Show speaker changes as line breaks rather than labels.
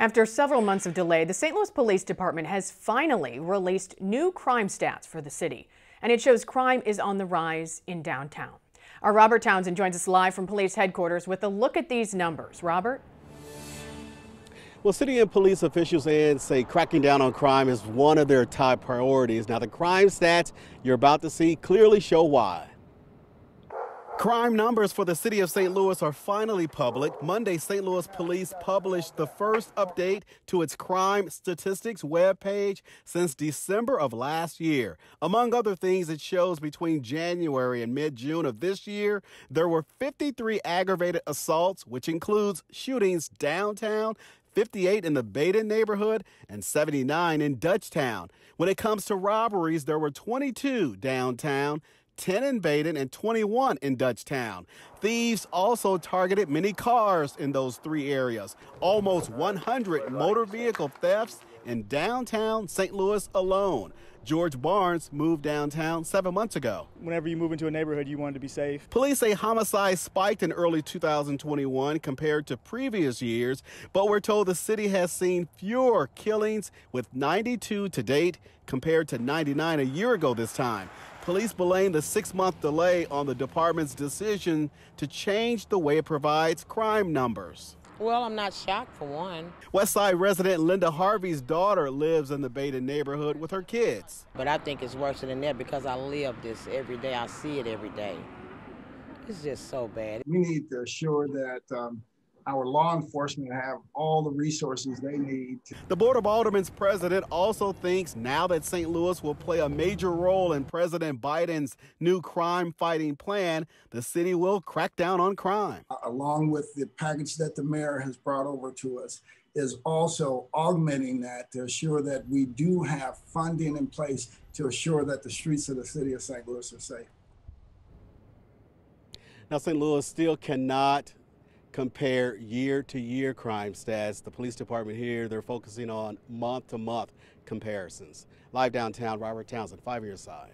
After several months of delay, the St. Louis Police Department has finally released new crime stats for the city, and it shows crime is on the rise in downtown. Our Robert Townsend joins us live from police headquarters with a look at these numbers. Robert?
Well, city and police officials and say cracking down on crime is one of their top priorities. Now, the crime stats you're about to see clearly show why. Crime numbers for the city of St. Louis are finally public. Monday, St. Louis Police published the first update to its crime statistics webpage since December of last year. Among other things, it shows between January and mid June of this year, there were 53 aggravated assaults, which includes shootings downtown, 58 in the Baden neighborhood, and 79 in Dutchtown. When it comes to robberies, there were 22 downtown, 10 in Baden, and 21 in Dutchtown. Thieves also targeted many cars in those three areas. Almost 100 motor vehicle thefts in downtown St. Louis alone. George Barnes moved downtown seven months ago.
Whenever you move into a neighborhood, you want to be safe.
Police say homicides spiked in early 2021 compared to previous years, but we're told the city has seen fewer killings with 92 to date compared to 99 a year ago this time. Police blame the six month delay on the department's decision to change the way it provides crime numbers.
Well, I'm not shocked for one.
Westside resident Linda Harvey's daughter lives in the Baden neighborhood with her kids.
But I think it's worse than that because I live this every day. I see it every day. It's just so bad.
We need to assure that um, our law enforcement have all the resources they need.
The Board of Aldermen's president also thinks now that St. Louis will play a major role in President Biden's new crime fighting plan, the city will crack down on crime.
Along with the package that the mayor has brought over to us, is also augmenting that to assure that we do have funding in place to assure that the streets of the city of St. Louis are safe.
Now, St. Louis still cannot compare year to year crime stats. The police department here, they're focusing on month to month comparisons. Live downtown, Robert Townsend, five year side.